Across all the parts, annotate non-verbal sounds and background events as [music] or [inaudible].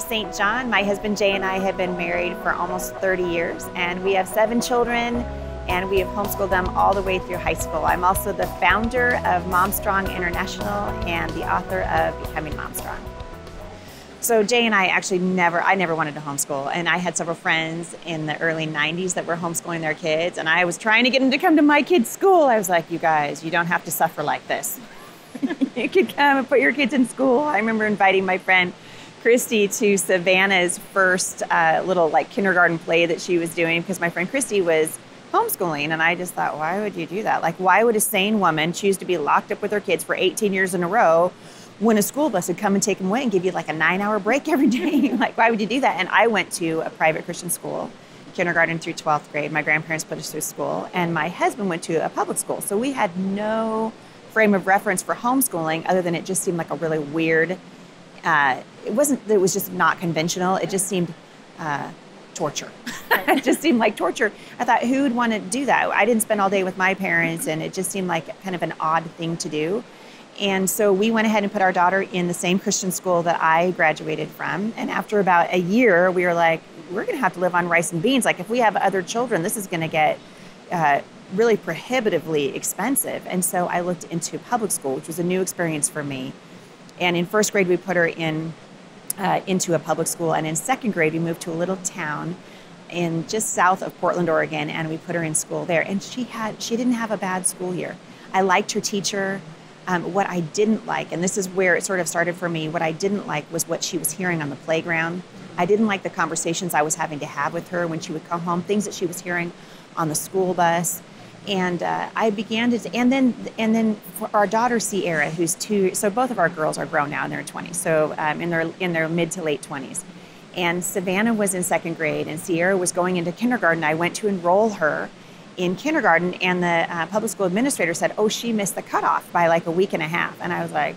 St. John. My husband Jay and I have been married for almost 30 years, and we have seven children, and we have homeschooled them all the way through high school. I'm also the founder of Mom Strong International and the author of Becoming Mom Strong. So Jay and I actually never, I never wanted to homeschool. And I had several friends in the early 90s that were homeschooling their kids. And I was trying to get them to come to my kids' school. I was like, you guys, you don't have to suffer like this. [laughs] you could come and put your kids in school. I remember inviting my friend Christy to Savannah's first uh, little like kindergarten play that she was doing because my friend Christy was homeschooling. And I just thought, why would you do that? Like, why would a sane woman choose to be locked up with her kids for 18 years in a row when a school bus would come and take them away and give you like a nine hour break every day? [laughs] like, why would you do that? And I went to a private Christian school, kindergarten through 12th grade. My grandparents put us through school, and my husband went to a public school. So we had no frame of reference for homeschooling other than it just seemed like a really weird uh, it wasn't it was just not conventional. It just seemed uh, torture. [laughs] It just seemed like torture. I thought who would want to do that? I didn't spend all day with my parents and it just seemed like kind of an odd thing to do. And so we went ahead and put our daughter in the same christian school that i graduated from. And after about a year we were like we're going to have to live on rice and beans. Like if we have other children this is going to get uh, really prohibitively expensive. And so i looked into public school which was a new experience for me and in first grade, we put her in uh, into a public school, and in second grade, we moved to a little town in just south of Portland, Oregon, and we put her in school there. And she had she didn't have a bad school year. I liked her teacher. Um, what I didn't like, and this is where it sort of started for me, what I didn't like was what she was hearing on the playground. I didn't like the conversations I was having to have with her when she would come home, things that she was hearing on the school bus and uh, I began to, and then and then for our daughter Sierra, who's two, so both of our girls are grown now in their 20s, so um, in their in their mid to late 20s, and Savannah was in second grade, and Sierra was going into kindergarten. I went to enroll her in kindergarten, and the uh, public school administrator said, "Oh, she missed the cutoff by like a week and a half," and I was like.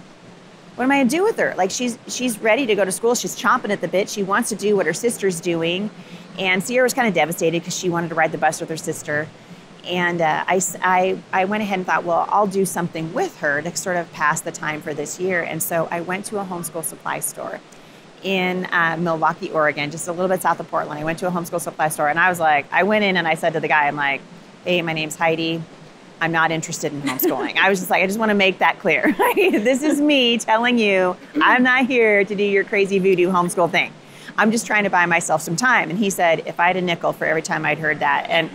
What am I gonna do with her? Like she's she's ready to go to school. She's chomping at the bit. She wants to do what her sister's doing, and Sierra was kind of devastated because she wanted to ride the bus with her sister and uh, I, I, I went ahead and thought, well, I'll do something with her to sort of pass the time for this year. And so I went to a homeschool supply store in uh, Milwaukie, Oregon, just a little bit south of Portland. I went to a homeschool supply store and I was like, I went in and I said to the guy, I'm like, hey, my name's Heidi. I'm not interested in homeschooling. I was just like, I just want to make that clear. [laughs] this is me telling you, I'm not here to do your crazy voodoo homeschool thing. I'm just trying to buy myself some time. And he said, if I had a nickel for every time I'd heard that. And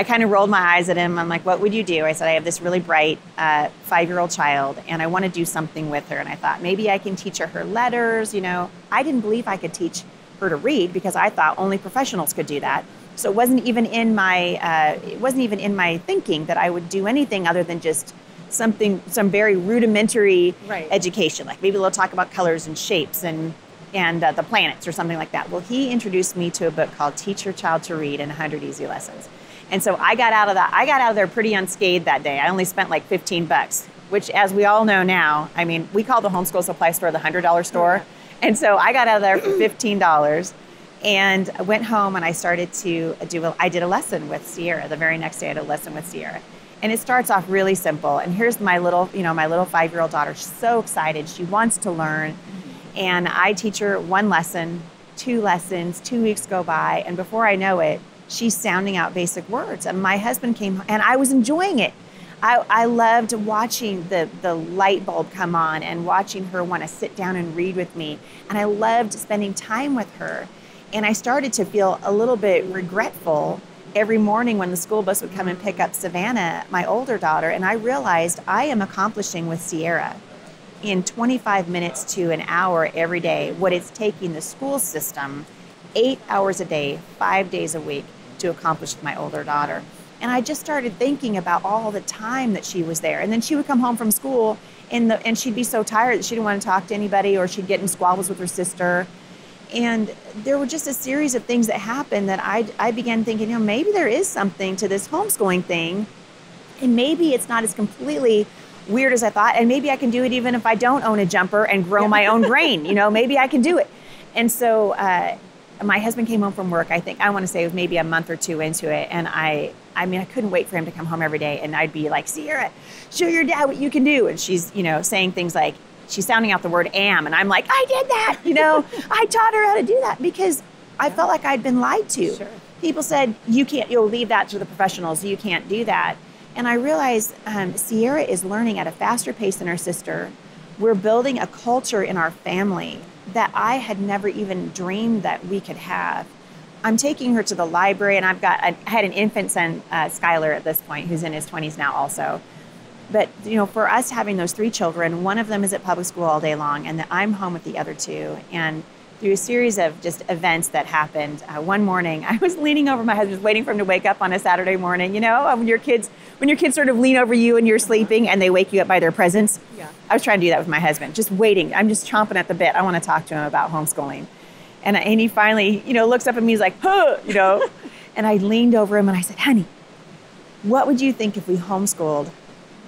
I kind of rolled my eyes at him. I'm like, what would you do? I said, I have this really bright uh, five year old child and I want to do something with her. And I thought maybe I can teach her her letters. You know, I didn't believe I could teach her to read because I thought only professionals could do that. So it wasn't even in my uh, it wasn't even in my thinking that I would do anything other than just something some very rudimentary right. education. Like maybe they'll talk about colors and shapes and and uh, the planets or something like that. Well, he introduced me to a book called Teach Your Child to Read in 100 Easy Lessons. And so I got out of that. I got out of there pretty unscathed that day. I only spent like 15 bucks, which, as we all know now, I mean, we call the homeschool supply store the $100 store. And so I got out of there for $15 and I went home and I started to do, a, I did a lesson with Sierra. The very next day I had a lesson with Sierra. And it starts off really simple. And here's my little, you know, my little five-year-old daughter. She's so excited. She wants to learn. And I teach her one lesson, two lessons, two weeks go by. And before I know it, she's sounding out basic words. And my husband came and I was enjoying it. I, I loved watching the, the light bulb come on and watching her want to sit down and read with me. And I loved spending time with her. And I started to feel a little bit regretful every morning when the school bus would come and pick up Savannah, my older daughter. And I realized I am accomplishing with Sierra in 25 minutes to an hour every day what it's taking the school system eight hours a day, five days a week to accomplish with my older daughter. And I just started thinking about all the time that she was there. And then she would come home from school and, the, and she'd be so tired that she didn't want to talk to anybody or she'd get in squabbles with her sister. And there were just a series of things that happened that I, I began thinking, you know, maybe there is something to this homeschooling thing. And maybe it's not as completely weird as I thought. And maybe I can do it even if I don't own a jumper and grow my own [laughs] brain. You know, maybe I can do it. And so uh, my husband came home from work i think i want to say it was maybe a month or two into it and i i mean i couldn't wait for him to come home every day and i'd be like sierra show your dad what you can do and she's you know saying things like she's sounding out the word am. And I'm like, I did that. You know, [laughs] I taught her how to do that because I felt like I'd been lied to. Sure. People said, you can't, you'll leave that to the professionals. You can't do that. And I realized um, Sierra is learning at a faster pace than her sister. We're building a culture in our family that I had never even dreamed that we could have. I'm taking her to the library, and I've got I had an infant son, uh, Skylar, at this point, who's in his 20s now, also. But you know, for us having those three children, one of them is at public school all day long, and I'm home with the other two. And through a series of just events that happened, uh, one morning [laughs] I was leaning over my husband, waiting for him to wake up on a Saturday morning. You know, when your kids when your kids sort of lean over you and you're sleeping, and they wake you up by their presence. Yeah. I was trying to do that with my husband, just waiting. I'm just chomping at the bit. I want to talk to him about homeschooling. And, and he finally, you know, looks up at me. He's like, huh, you know. [laughs] and I leaned over him and I said, honey, what would you think if we homeschooled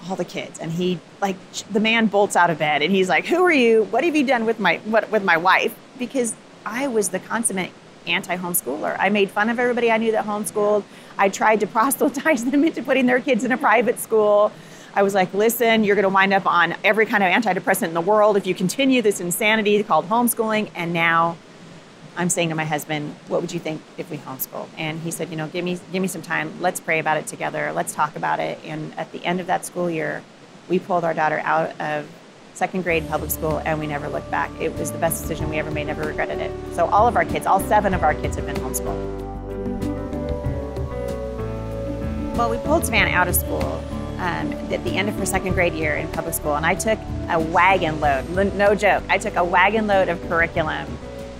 all the kids? And he, like, the man bolts out of bed and he's like, who are you? What have you done with my, what, with my wife? Because I was the consummate anti-homeschooler. I made fun of everybody I knew that homeschooled. I tried to proselytize [laughs] them into putting their kids in a private school. I was like, listen, you're going to wind up on every kind of antidepressant in the world if you continue this insanity called homeschooling. And now I'm saying to my husband, what would you think if we homeschooled? And he said, you know, give me give me some time. Let's pray about it together. Let's talk about it. And at the end of that school year, we pulled our daughter out of second grade public school and we never looked back. It was the best decision we ever made, never regretted it. So all of our kids, all seven of our kids have been homeschooled. Well, we pulled Savannah out of school um, at the end of her second grade year in public school, and I took a wagon load, no joke, I took a wagon load of curriculum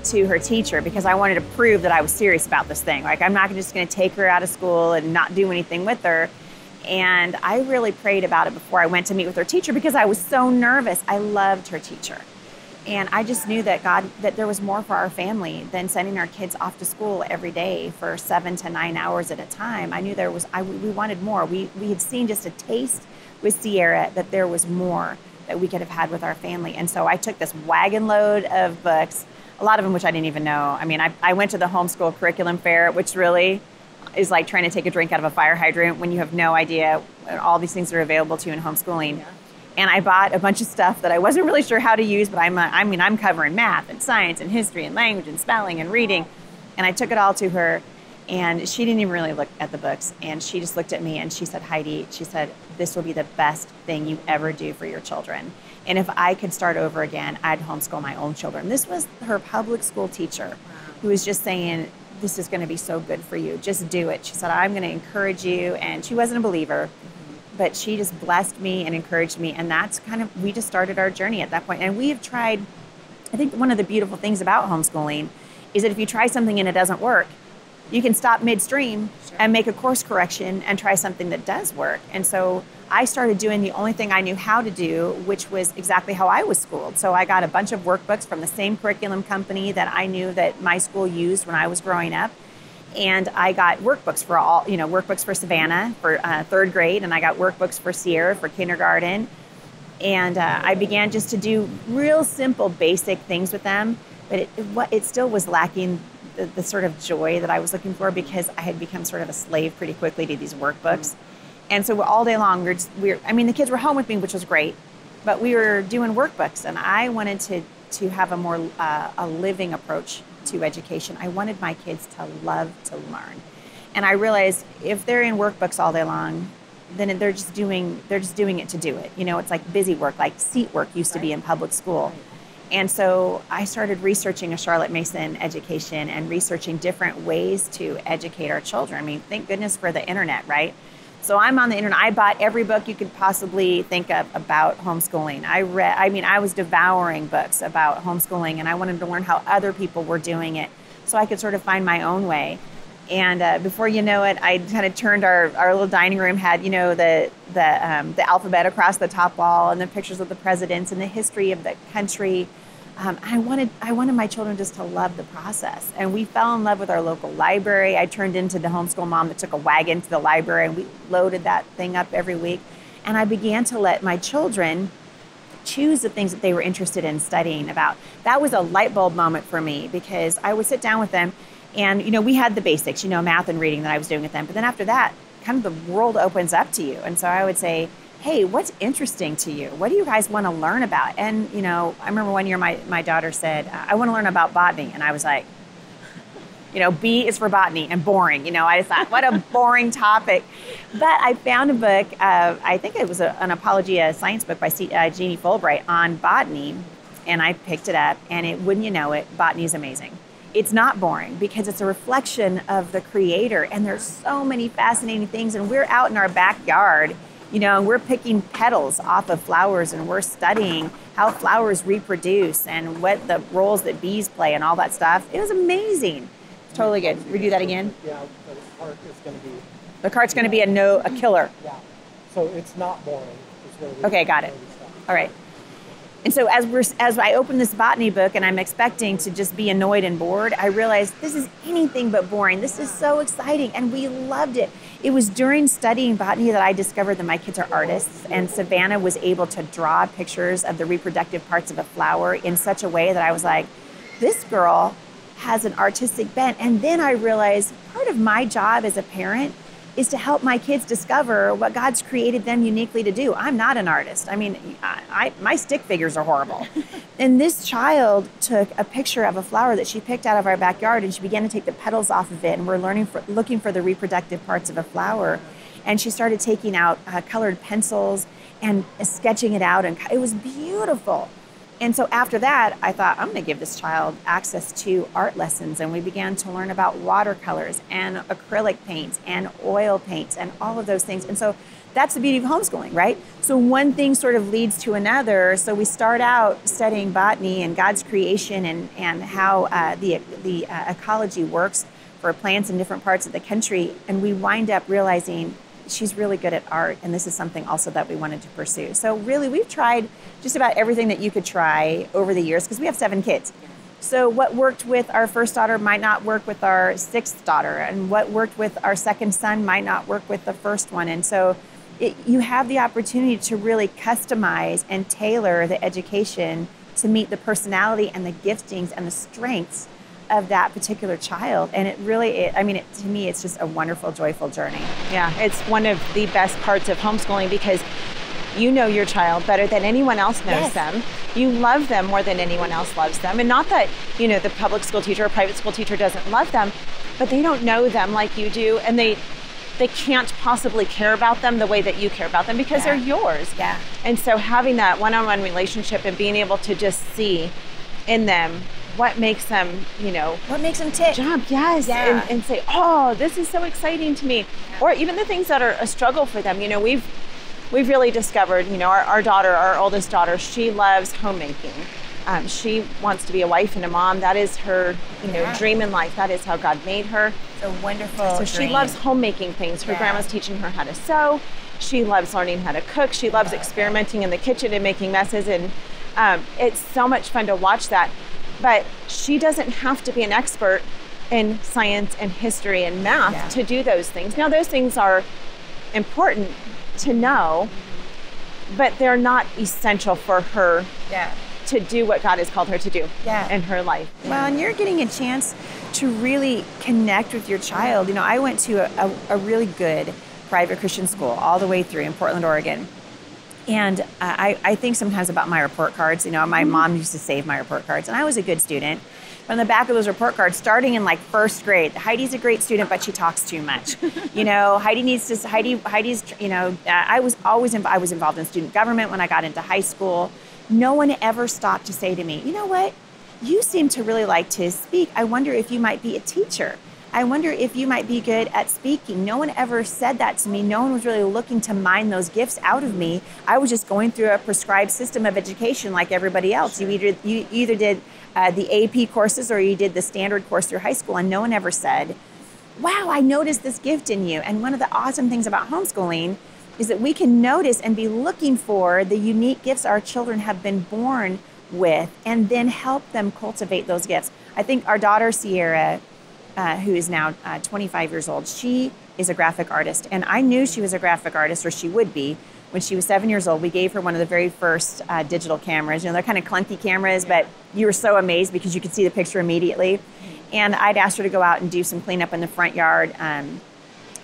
to her teacher because I wanted to prove that I was serious about this thing. Like, I'm not just going to take her out of school and not do anything with her. And I really prayed about it before I went to meet with her teacher because I was so nervous. I loved her teacher. And I just knew that God, that there was more for our family than sending our kids off to school every day for seven to nine hours at a time. I knew there was, I, we wanted more. We, we had seen just a taste with Sierra that there was more that we could have had with our family. And so I took this wagon load of books a lot of them which I didn't even know. I mean, I, I went to the homeschool curriculum fair, which really is like trying to take a drink out of a fire hydrant when you have no idea all these things are available to you in homeschooling. Yeah. And I bought a bunch of stuff that I wasn't really sure how to use, but I'm, a, I mean, I'm covering math and science and history and language and spelling and reading. And I took it all to her, and she didn't even really look at the books. And she just looked at me and she said, Heidi, she said, this will be the best thing you ever do for your children. And if I could start over again, I'd homeschool my own children. This was her public school teacher who was just saying, This is going to be so good for you. Just do it. She said, I'm going to encourage you. And she wasn't a believer. But she just blessed me and encouraged me. And that's kind of, we just started our journey at that point. And we have tried, I think one of the beautiful things about homeschooling is that if you try something and it doesn't work, you can stop midstream sure. and make a course correction and try something that does work. And so I started doing the only thing I knew how to do, which was exactly how I was schooled. So I got a bunch of workbooks from the same curriculum company that I knew that my school used when I was growing up. And I got workbooks for all, you know, workbooks for Savannah for uh, third grade, and I got workbooks for Sierra for kindergarten. And uh, I began just to do real simple, basic things with them. But it, it, it still was lacking the, the, sort of joy that I was looking for because I had become sort of a slave pretty quickly to these workbooks. And so all day long, we are just, we I mean, the kids were home with me, which was great, but we were doing workbooks, and I wanted to to have a more uh, a living approach to education. I wanted my kids to love to learn, and I realized if they're in workbooks all day long, then they're just doing they're just doing it to do it. You know, it's like busy work, like seat work used to be in public school. And so I started researching a Charlotte Mason education and researching different ways to educate our children. I mean, thank goodness for the internet, right? So I'm on the internet. I bought every book you could possibly think of about homeschooling. I read, I mean, I was devouring books about homeschooling and I wanted to learn how other people were doing it so I could sort of find my own way. And uh, before you know it, I kind of turned our, our little dining room had, you know, the, the, um, the alphabet across the top wall and the pictures of the presidents and the history of the country um, I wanted I wanted my children just to love the process, and we fell in love with our local library. I turned into the homeschool mom that took a wagon to the library, and we loaded that thing up every week. And I began to let my children choose the things that they were interested in studying about. That was a light bulb moment for me because I would sit down with them, and you know we had the basics, you know, math and reading that I was doing with them. But then after that, kind of the world opens up to you, and so I would say hey, what's interesting to you? What do you guys want to learn about? And, you know, I remember one year my, my daughter said, I want to learn about botany. And I was like, you know, B is for botany and boring. You know, I just thought, what a boring topic. But I found a book, uh, I think it was a, an Apologia science book by C, uh, Jeannie Fulbright on botany. And I picked it up, and it wouldn't you know it, botany is amazing. It's not boring because it's a reflection of the creator, and there's so many fascinating things. And we're out in our backyard you know, and we're picking petals off of flowers and we're studying how flowers reproduce and what the roles that bees play and all that stuff. It was amazing. It's totally good. We do that again? Yeah, the cart is going to be. The cart's going to be a no, a killer. Yeah. So it's not boring. It's okay, got it. All right. And so as we're as I open this botany book and I'm expecting to just be annoyed and bored, I realized this is anything but boring. This is so exciting and we loved it. It was during studying botany that I discovered that my kids are artists and Savannah was able to draw pictures of the reproductive parts of a flower in such a way that I was like, this girl has an artistic bent. And then I realized part of my job as a parent is to help my kids discover what God's created them uniquely to do. I'm not an artist. I mean, I, I, my stick figures are horrible. [laughs] and this child took a picture of a flower that she picked out of our backyard and she began to take the petals off of it. And we're learning for, looking for the reproductive parts of a flower. And she started taking out uh, colored pencils and sketching it out. And it was beautiful. And so after that, I thought, I'm going to give this child access to art lessons. And we began to learn about watercolors and acrylic paints and oil paints and all of those things. And so that's the beauty of homeschooling, right? So one thing sort of leads to another. So we start out studying botany and God's creation and, and how uh, the, the uh, ecology works for plants in different parts of the country. And we wind up realizing she's really good at art, and this is something also that we wanted to pursue. So, really, we've tried just about everything that you could try over the years because we have seven kids. So, what worked with our first daughter might not work with our sixth daughter, and what worked with our second son might not work with the first one. And so, it, you have the opportunity to really customize and tailor the education to meet the personality and the giftings and the strengths of that particular child. And it really, it, I mean, it, to me, it's just a wonderful, joyful journey. Yeah, it's one of the best parts of homeschooling because you know your child better than anyone else knows yes. them. You love them more than anyone else loves them. And not that, you know, the public school teacher or private school teacher doesn't love them, but they don't know them like you do. And they, they can't possibly care about them the way that you care about them because yeah. they're yours. Yeah. And so having that one-on-one relationship and being able to just see in them what makes them, you know, what makes them tick. Jump, yes, yeah. and, and say, oh, this is so exciting to me, yeah. or even the things that are a struggle for them. You know, we've we've really discovered, you know, our, our daughter, our oldest daughter, she loves homemaking. Um, she wants to be a wife and a mom. That is her, you know, yeah. dream in life. That is how God made her. It's a wonderful. So dream. she loves homemaking things. Her grandma's teaching her how to sew. She loves learning how to cook. She loves experimenting in the kitchen and making messes. And um, it's so much fun to watch that. But she doesn't have to be an expert in science and history and math yeah. to do those things. Now, those things are important to know, but they're not essential for her yeah. to do what God has called her to do yeah. in her life. Well, and you're getting a chance to really connect with your child. You know, I went to a, a, a really good private Christian school all the way through in Portland, Oregon. And uh, I, I think sometimes about my report cards. You know, my mom used to save my report cards, and I was a good student. But on the back of those report cards, starting in like first grade, Heidi's a great student, but she talks too much. [laughs] you know, Heidi needs to. Heidi, Heidi's. You know, uh, I was always. I was involved in student government when I got into high school. No one ever stopped to say to me, you know what? You seem to really like to speak. I wonder if you might be a teacher. I wonder if you might be good at speaking. No one ever said that to me. No one was really looking to mine those gifts out of me. I was just going through a prescribed system of education like everybody else. You either you either did uh, the AP courses or you did the standard course through high school, and no one ever said, "Wow, I noticed this gift in you." And one of the awesome things about homeschooling is that we can notice and be looking for the unique gifts our children have been born with, and then help them cultivate those gifts. I think our daughter Sierra uh, who is now uh, 25 years old, she is a graphic artist. And I knew she was a graphic artist, or she would be. When she was seven years old, we gave her one of the very first uh, digital cameras. You know, they're kind of clunky cameras, but you were so amazed because you could see the picture immediately. And I'd asked her to go out and do some cleanup in the front yard um,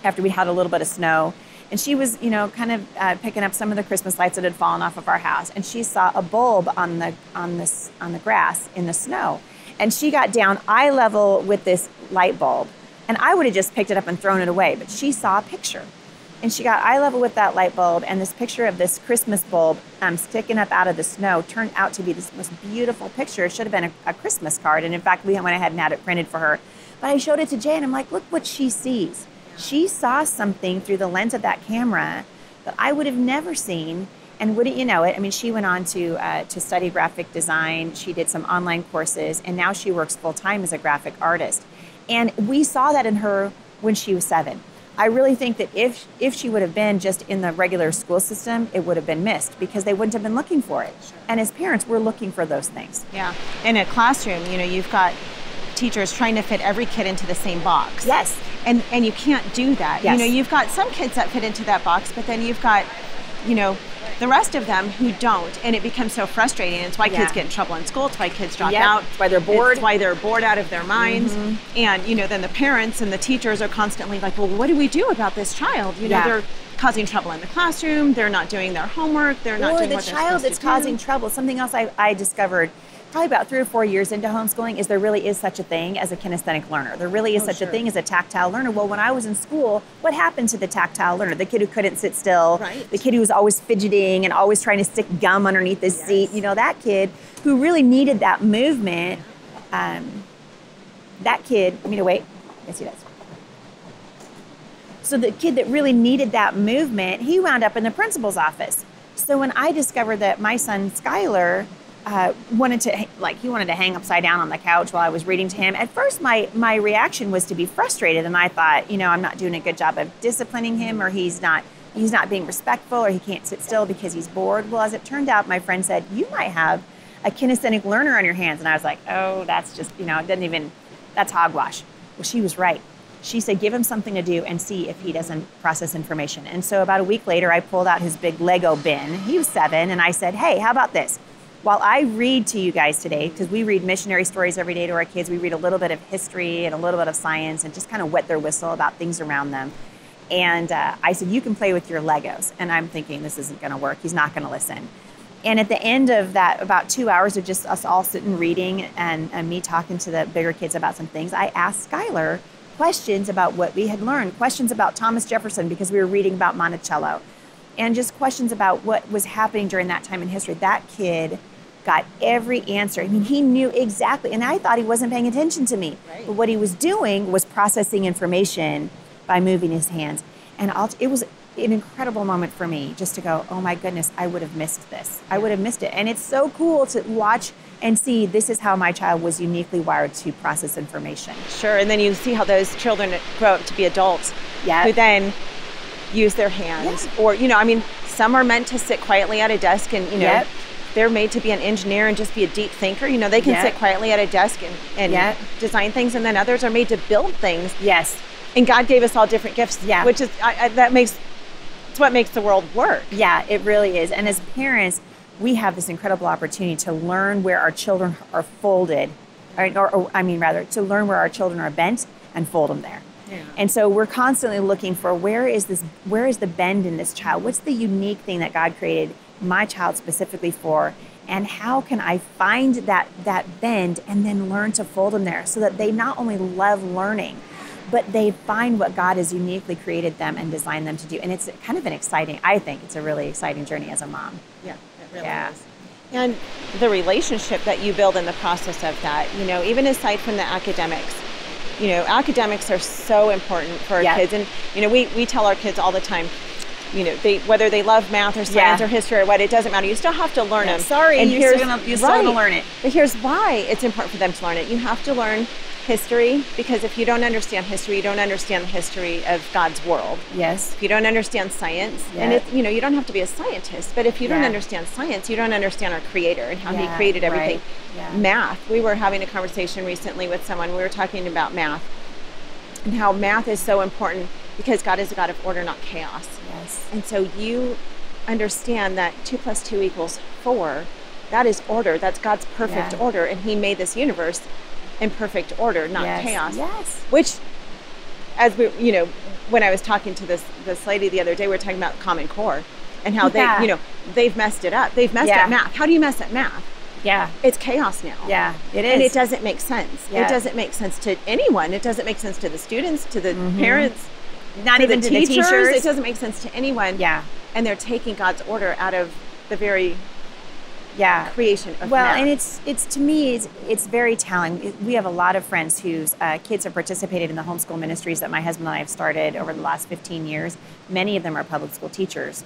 after we had a little bit of snow. And she was, you know, kind of uh, picking up some of the Christmas lights that had fallen off of our house, and she saw a bulb on the on this on the grass in the snow, and she got down eye level with this light bulb, and I would have just picked it up and thrown it away, but she saw a picture, and she got eye level with that light bulb, and this picture of this Christmas bulb um, sticking up out of the snow turned out to be this most beautiful picture. It should have been a, a Christmas card, and in fact, we went ahead and had it printed for her. But I showed it to Jay, and I'm like, look what she sees she saw something through the lens of that camera that I would have never seen. And wouldn't you know it? I mean, she went on to uh, to study graphic design. She did some online courses, and now she works full time as a graphic artist. And we saw that in her when she was seven. I really think that if if she would have been just in the regular school system, it would have been missed because they wouldn't have been looking for it. Sure. And as parents, we're looking for those things. Yeah. In a classroom, you know, you've got teachers trying to fit every kid into the same box. Yes. And and you can't do that. Yes. You know, you've got some kids that fit into that box, but then you've got, you know, the rest of them who don't, and it becomes so frustrating. It's why Yeah. kids get in trouble in school. It's why kids drop Yep. out. It's why they're bored. It's why they're bored out of their minds. Mhm. And you know, then the parents and the teachers are constantly like, "Well, what do we do about this child? You know, Yeah. they're causing trouble in the classroom. They're not doing their homework. They're not or doing the what they're child supposed that's to do." causing trouble. Something else I, I discovered probably about three or four years into homeschooling is there really is such a thing as a kinesthetic learner. There really is Oh, such sure. a thing as a tactile learner. Well, when I was in school, what happened to the tactile learner? The kid who couldn't sit still, Right. the kid who was always fidgeting and always trying to stick gum underneath his seat. You know, that kid who really needed that movement. Um, that kid, I mean, wait, yes, he does. So the kid that really needed that movement, he wound up in the principal's office. So when I discovered that my son Skylar uh, wanted to like he wanted to hang upside down on the couch while I was reading to him, at first my my reaction was to be frustrated, and I thought, you know, I'm not doing a good job of disciplining him, or he's not he's not being respectful, or he can't sit still because he's bored. Well, as it turned out, my friend said you might have a kinesthetic learner on your hands, and I was like, oh, that's just you know, it doesn't even that's hogwash. Well, she was right she said, give him something to do and see if he doesn't process information. And so about a week later, I pulled out his big Lego bin. He was seven, and I said, hey, how about this? While I read to you guys today, because we read missionary stories every day to our kids, we read a little bit of history and a little bit of science and just kind of wet their whistle about things around them. And uh, I said, you can play with your Legos. And I'm thinking, this isn't going to work. He's not going to listen. And at the end of that, about two hours of just us all sitting reading and, and me talking to the bigger kids about some things, I asked Skylar questions about what we had learned, questions about Thomas Jefferson because we were reading about Monticello, and just questions about what was happening during that time in history. That kid got every answer. I mean, he knew exactly, and I thought he wasn't paying attention to me. Right. But what he was doing was processing information by moving his hands. And I'll, it was an incredible moment for me just to go, oh my goodness, I would have missed this. I would have missed it. And it's so cool to watch and see this is how my child was uniquely wired to process information. Sure, and then you see how those children grow up to be adults Yeah. who then use their hands. Or, you know, I mean, some are meant to sit quietly at a desk and, you know, Yep. they're made to be an engineer and just be a deep thinker. You know, they can Yep. sit quietly at a desk and, and Yep. design things, and then others are made to build things. Yes. And God gave us all different gifts, Yeah. which is, I, I, that makes, it's what makes the world work. Yeah, it really is. And as parents, we have this incredible opportunity to learn where our children are folded, or, or, or I mean, rather, to learn where our children are bent and fold them there. Yeah. And so we're constantly looking for where is this, where is the bend in this child? What's the unique thing that God created my child specifically for? And how can I find that that bend and then learn to fold them there so that they not only love learning, but they find what God has uniquely created them and designed them to do. And it's kind of an exciting, I think it's a really exciting journey as a mom. Yeah, it really Yeah. is. And the relationship that you build in the process of that, you know, even aside from the academics, you know, academics are so important for our kids. And, you know, we, we tell our kids all the time, you know, they whether they love math or science Yeah. or history or what, it doesn't matter. You still have to learn Yeah, them. sorry, and you're still gonna- you're still gonna learn it. But here's why it's important for them to learn it. You have to learn history because if you don't understand history, you don't understand the history of God's world Yes. if you don't understand science and Yeah. it, you know you don't have to be a scientist but if you don't understand science you don't understand our creator and how he Yeah, created right. everything Yeah. math we were having a conversation recently with someone we were talking about math and how math is so important because god is a god of order not chaos Yes. and so you understand that 2 plus 2 equals 4 that is order that's god's perfect Yeah. order and he made this universe in perfect order not yes. chaos Yes. which as we, you know, when I was talking to this this lady the other day, we were talking about Common Core and how Yeah. they, you know, they've messed it up. They've messed Yeah. up math. How do you mess up math? Yeah. It's chaos now. Yeah. It is. And it doesn't make sense. Yeah. It doesn't make sense to anyone. It doesn't make sense to the students, to the Mhm. parents, Not even the to the teachers. teachers. It doesn't make sense to anyone. Yeah. And they're taking God's order out of the very Yeah. creation of Well, math. and it's it's to me it's, it's very telling. We have a lot of friends whose uh, kids have participated in the homeschool ministries that my husband and I have started over the last 15 years. Many of them are public school teachers,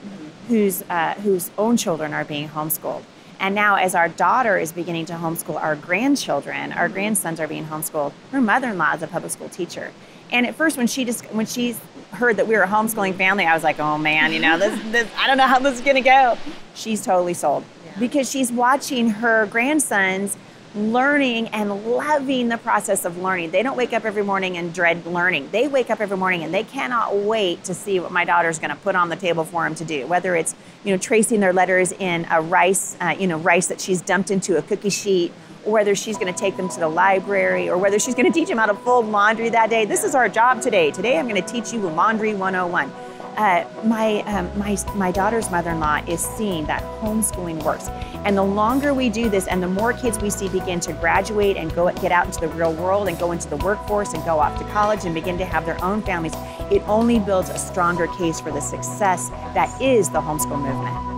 whose uh, whose own children are being homeschooled. And now, as our daughter is beginning to homeschool our grandchildren, our grandsons are being homeschooled. Her mother-in-law is a public school teacher. And at first, when she just when she heard that we were a homeschooling family, I was like, "Oh man, you know, this, this I don't know how this is going to go." She's totally sold because she's watching her grandsons learning and loving the process of learning. They don't wake up every morning and dread learning. They wake up every morning and they cannot wait to see what my daughter's going to put on the table for them to do. Whether it's you know tracing their letters in a rice, uh, you know, rice that she's dumped into a cookie sheet. Or whether she's going to take them to the library, or whether she's going to teach them how to fold laundry that day. This is our job today. Today, I'm going to teach you Laundry 101 uh, my, um, my, my daughter's mother-in-law is seeing that homeschooling works. And the longer we do this and the more kids we see begin to graduate and go get out into the real world and go into the workforce and go off to college and begin to have their own families, it only builds a stronger case for the success that is the homeschool movement.